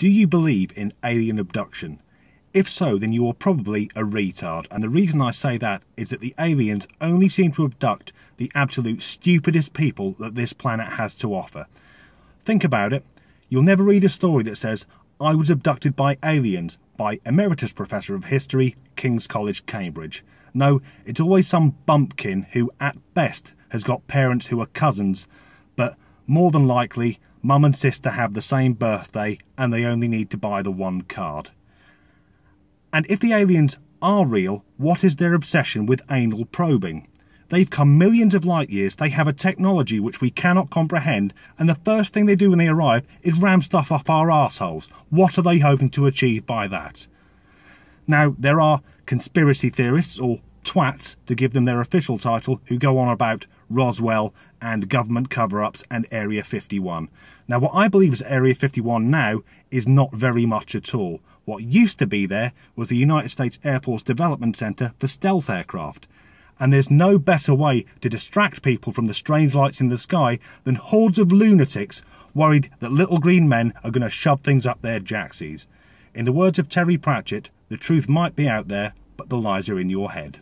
Do you believe in alien abduction? If so, then you are probably a retard. And the reason I say that is that the aliens only seem to abduct the absolute stupidest people that this planet has to offer. Think about it. You'll never read a story that says, I was abducted by aliens by Emeritus Professor of History, King's College, Cambridge. No, it's always some bumpkin who, at best, has got parents who are cousins, but more than likely, mum and sister have the same birthday and they only need to buy the one card. And if the aliens are real, what is their obsession with anal probing? They've come millions of light years, they have a technology which we cannot comprehend, and the first thing they do when they arrive is ram stuff up our arseholes. What are they hoping to achieve by that? Now, there are conspiracy theorists, or twats, to give them their official title, who go on about Roswell and government cover ups and Area 51. Now, what I believe is Area 51 now is not very much at all. What used to be there was the United States Air Force Development Center for stealth aircraft. And there's no better way to distract people from the strange lights in the sky than hordes of lunatics worried that little green men are going to shove things up their jacksies. In the words of Terry Pratchett, the truth might be out there, but the lies are in your head.